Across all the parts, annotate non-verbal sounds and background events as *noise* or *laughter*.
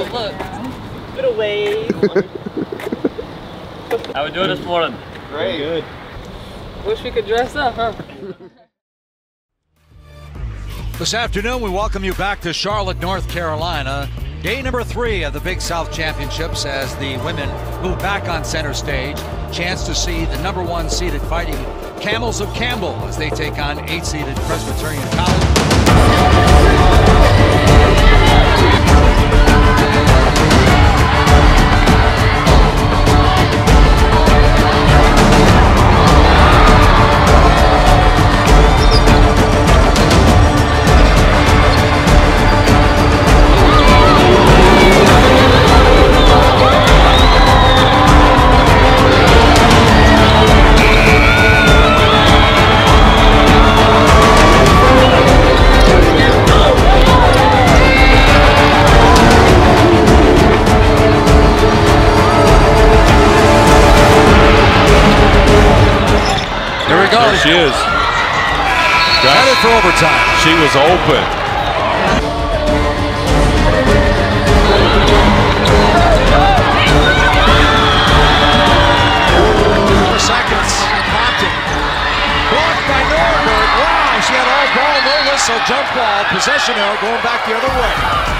Look. Bit of wave. How we doing this morning? Great. Good. Wish we could dress up, huh? This afternoon, we welcome you back to Charlotte, North Carolina. Day number three of the Big South Championships as the women move back on center stage. Chance to see the number one seeded fighting Camels of Campbell as they take on eight seeded Presbyterian College. She is. Headed for overtime. She was open. Four seconds. Compton. Blocked by Norberg. Wow, she had all ball, no whistle, jump ball, possession arrow going back the other way.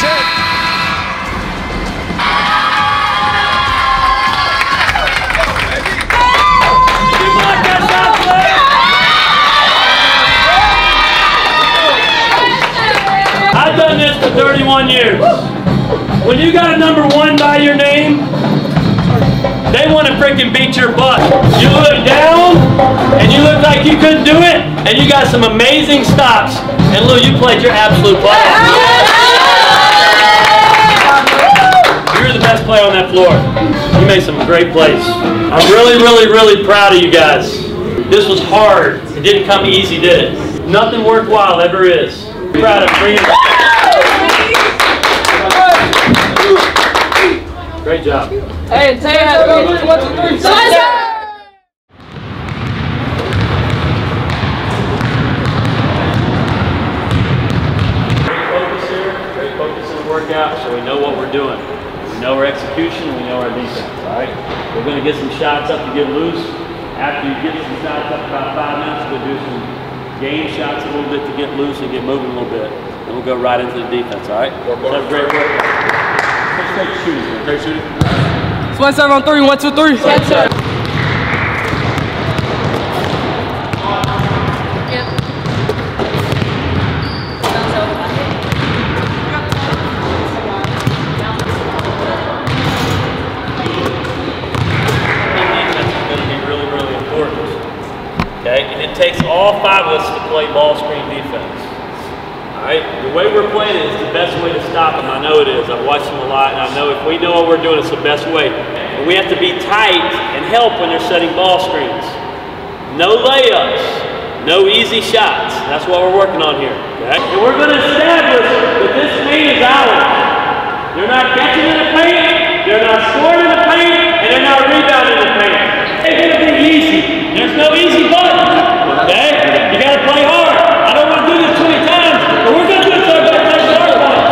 That's it. I've done this for 31 years. When you got a number one by your name, they want to freaking beat your butt. You look down, and you look like you couldn't do it, and you got some amazing stops. And Lou, you played your absolute butt off. You're best player on that floor. You made some great plays. I'm really, really, really proud of you guys. This was hard. It didn't come easy, did it? Nothing worthwhile ever is. Proud of bringing Great job. Hey, Tay had to go one, two, three. Great focus here, great focus in the workout, so we know what we're doing know our execution, we know our defense, all right? We're going to get some shots up to get loose. After you get some shots up about five minutes, we'll do some game shots a little bit to get loose and get moving a little bit. And we'll go right into the defense, all right? Well, so have a great work. Let's take shooting. Take shooting. Sweat 7 on 3, One, two, three. Sweat takes all five of us to play ball screen defense. All right, the way we're playing it is the best way to stop them. I know it is. I've watched them a lot, and I know if we know what we're doing, it's the best way. And we have to be tight and help when they're setting ball screens. No layups, no easy shots. That's what we're working on here. Okay, and we're going to establish that this paint is ours. They're not catching in the paint, they're not scoring in the paint, and they're not rebounding in the paint. It's gonna be easy. There's no easy button. Okay? You gotta play hard. I don't want to do this 20 times, but we're gonna do it so everybody takes the hard ones.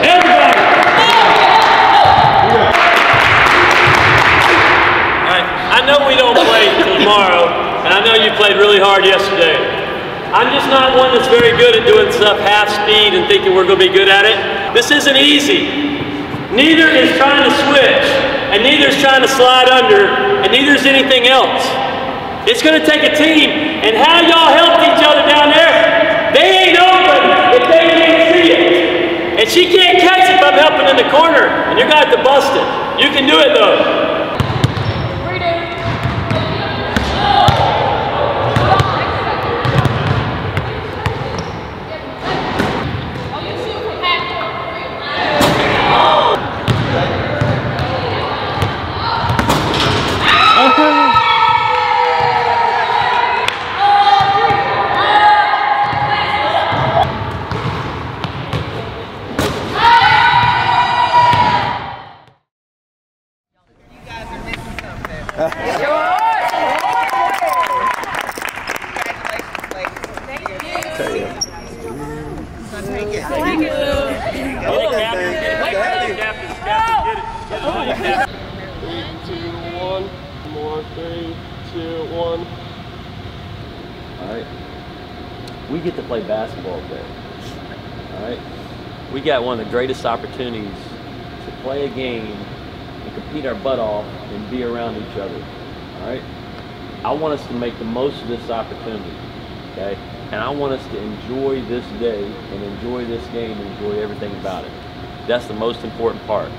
Everybody. Alright, I know we don't play till tomorrow, and I know you played really hard yesterday. I'm just not one that's very good at doing stuff half speed and thinking we're going to be good at it. This isn't easy. Neither is trying to switch, and neither is trying to slide under, and neither is anything else. It's going to take a team, and how y'all helped each other down there, they ain't open if they can't see it. And she can't catch it if I'm helping in the corner, and you're going to have to bust it. You can do it though. Three, two, one. More. Three, two, one. All right. We get to play basketball today. All right. We got one of the greatest opportunities to play a game and compete our butt off and be around each other. All right. I want us to make the most of this opportunity. Okay. And I want us to enjoy this day and enjoy this game and enjoy everything about it. That's the most important part.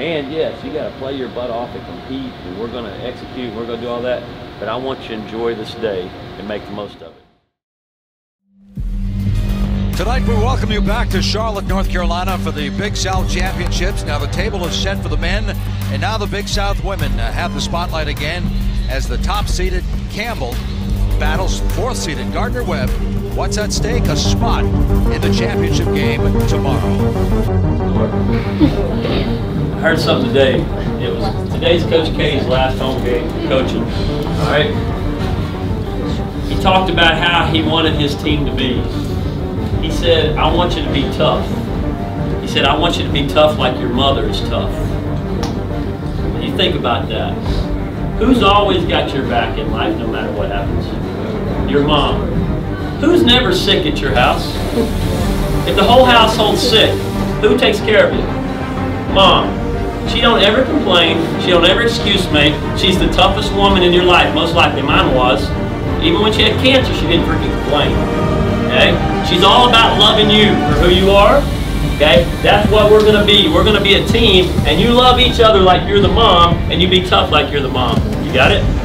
And yes, you got to play your butt off and compete, and we're going to execute, we're going to do all that. But I want you to enjoy this day and make the most of it. Tonight, we welcome you back to Charlotte, North Carolina for the Big South Championships. Now, the table is set for the men, and now the Big South women uh, have the spotlight again as the top seeded Campbell battles fourth seeded Gardner Webb. What's at stake? A spot in the championship game tomorrow. *laughs* I heard something today. It was today's Coach K's last home game coaching. All right. He talked about how he wanted his team to be. He said, "I want you to be tough." He said, "I want you to be tough like your mother is tough." When you think about that, who's always got your back in life, no matter what happens? Your mom. Who's never sick at your house? If the whole household's sick, who takes care of you? Mom. She don't ever complain. She don't ever excuse me. She's the toughest woman in your life. Most likely mine was. Even when she had cancer, she didn't freaking complain. Okay? She's all about loving you for who you are. Okay? That's what we're gonna be. We're gonna be a team, and you love each other like you're the mom, and you be tough like you're the mom. You got it?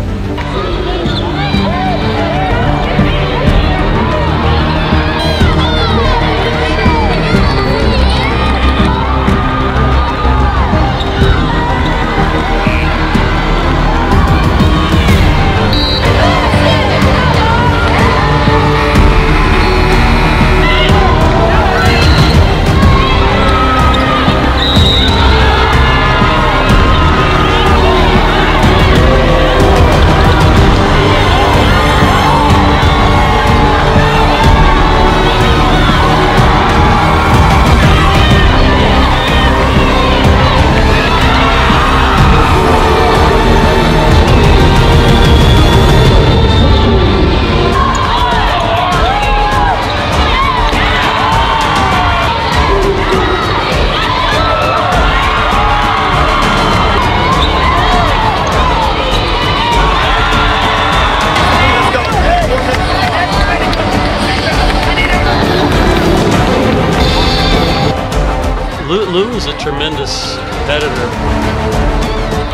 Is a tremendous competitor.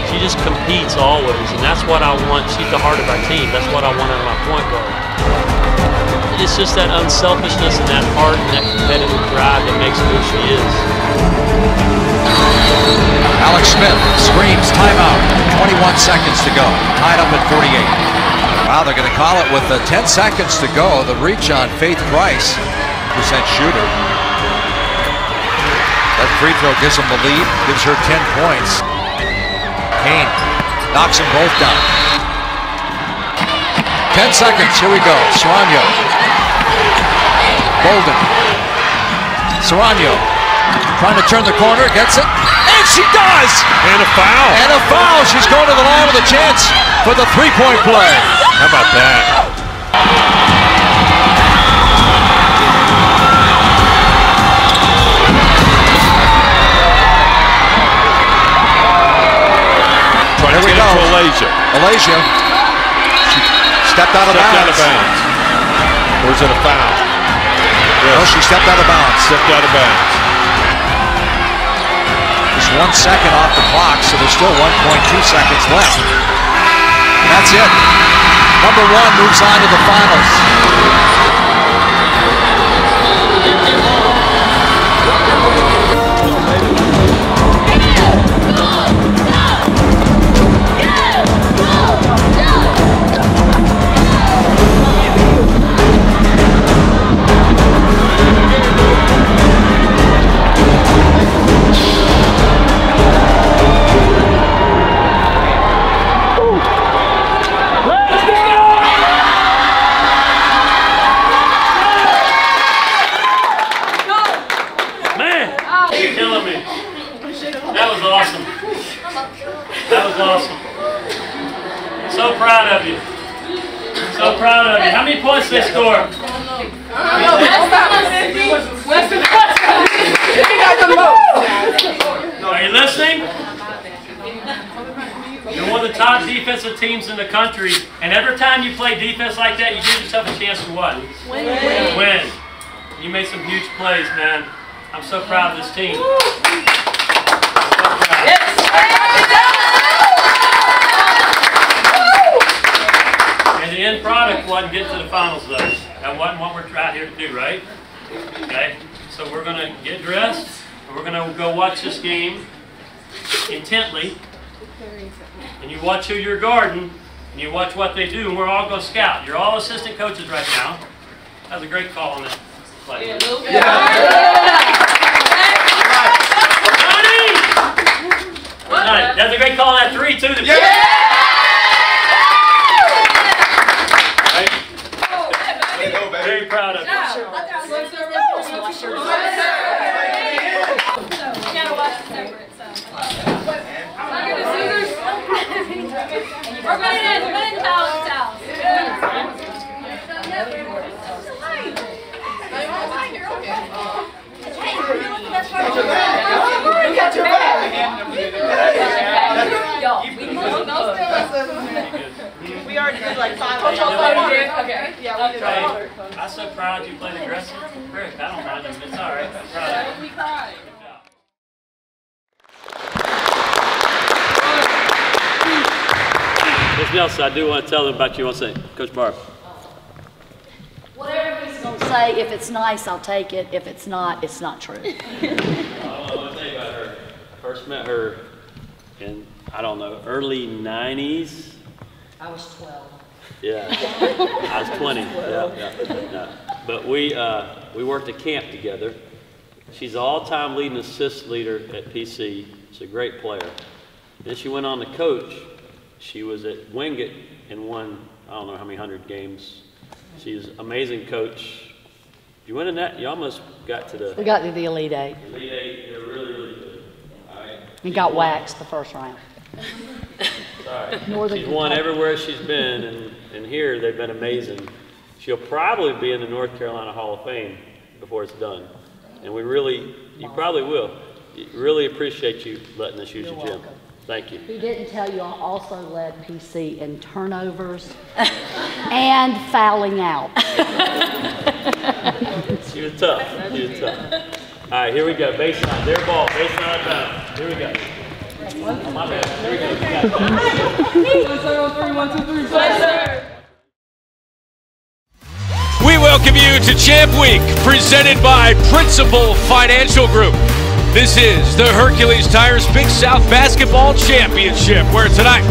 She just competes always, and that's what I want. She's the heart of our team. That's what I want out of my point guard. It's just that unselfishness and that heart and that competitive drive that makes who she is. Alex Smith screams timeout. 21 seconds to go. Tied up at 48. Wow, they're going to call it with uh, 10 seconds to go. The reach on Faith Price, percent shooter. That free throw gives them the lead, gives her 10 points. Kane knocks them both down. 10 seconds, here we go. Serrano. Bolden. Serrano trying to turn the corner, gets it, and she does! And a foul. And a foul. She's going to the line with a chance for the three-point play. How about that? Here we go. Alasia. Alasia. She stepped out of Stepped out bounds. of bounds. Or is it a foul? No, she stepped out of bounds. Stepped out of bounds. Just one second off the clock, so there's still 1.2 seconds left. That's it. Number one moves on to the finals. You're one of the top defensive teams in the country, and every time you play defense like that, you give yourself a chance to what? Win. Win. You made some huge plays, man. I'm so proud of this team. And the end product wasn't getting to the finals, though. That wasn't what we're out here to do, right? Okay? So we're going to get dressed, and we're going to go watch this game intently. And you watch who you're guarding, and you watch what they do, and we're all going to scout. You're all assistant coaches right now. That was a great call on that play. Johnny! Nice. That's a great call on that three, too. Right? Very proud of you. We're running in, we're running towels, towels. We already did like five. Okay. Yeah, we did. Hey, I'm so proud you played aggressive. Rick, I don't mind you. It's all right. I'm proud of you. Good job. Ms. Nelson, I do want to tell them about you one thing. Coach Barb. Whatever he's gonna say, if it's nice, I'll take it. If it's not, it's not true. *laughs* *laughs* I want to tell you about her. First met her in, I don't know, early 90s. I was twelve. Yeah, I was 20. Yeah, yeah, yeah. But we, uh, we worked at camp together. She's all-time leading assist leader at PC. She's a great player. Then she went on to coach. She was at Wingate and won, I don't know how many hundred games. She's an amazing coach. You went in that, you almost got to the We got to the Elite Eight. Elite Eight. They're really, really good. All right. We got waxed the first round. Sorry. *laughs* She's won everywhere she's been, and, and here they've been amazing. She'll probably be in the North Carolina Hall of Fame before it's done. And we really, you probably will. Really appreciate you letting us use your gym. Thank you. He didn't tell you I also led PC in turnovers and fouling out. *laughs* She was tough. She was tough. All right, here we go. Baseline. Their ball. Baseline bounds. Here we go. *laughs* We welcome you to Champ Week, presented by Principal Financial Group. This is the Hercules Tires Big South Basketball Championship, where tonight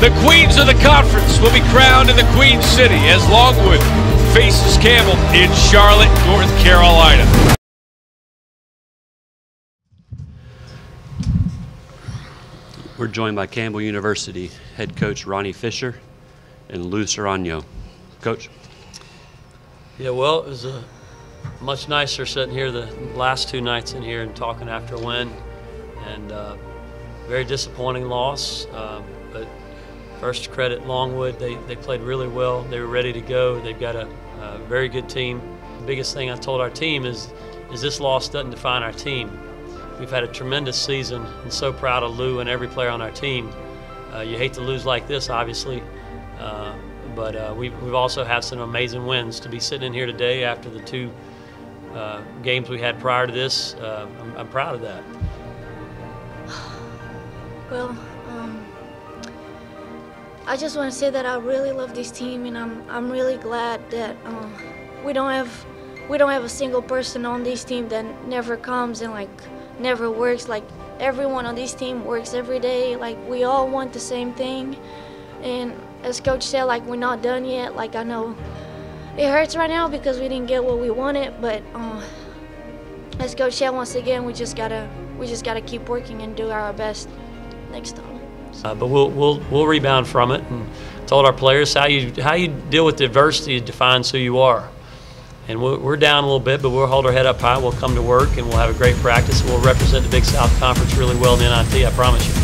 the Queens of the Conference will be crowned in the Queen City as Longwood faces Campbell in Charlotte, North Carolina. We're joined by Campbell University head coach Ronny Fisher and Lou Serrano. Coach. Yeah, well, it was a much nicer sitting here the last two nights in here and talking after a win, and uh, very disappointing loss. Uh, but first credit Longwood, they, they played really well. They were ready to go. They've got a, a very good team. The biggest thing I told our team is is this loss doesn't define our team. We've had a tremendous season, and so proud of Lou and every player on our team. Uh, you hate to lose like this, obviously. Uh, but uh, we've, we've also had some amazing wins. To be sitting in here today after the two uh, games we had prior to this, uh, I'm, I'm proud of that. *sighs* Well, um, I just want to say that I really love this team, and I'm I'm really glad that um, we don't have we don't have a single person on this team that never comes and like never works. Like everyone on this team works every day. Like we all want the same thing, and as coach said, like we're not done yet. Like I know it hurts right now because we didn't get what we wanted, but uh, as coach said, once again, we just gotta we just gotta keep working and do our best next time. Uh, but we'll, we'll, we'll rebound from it and told our players how you, how you deal with adversity defines who you are. And we're, down a little bit, but we'll hold our head up high. We'll come to work and we'll have a great practice. We'll represent the Big South Conference really well in the NIT, I promise you.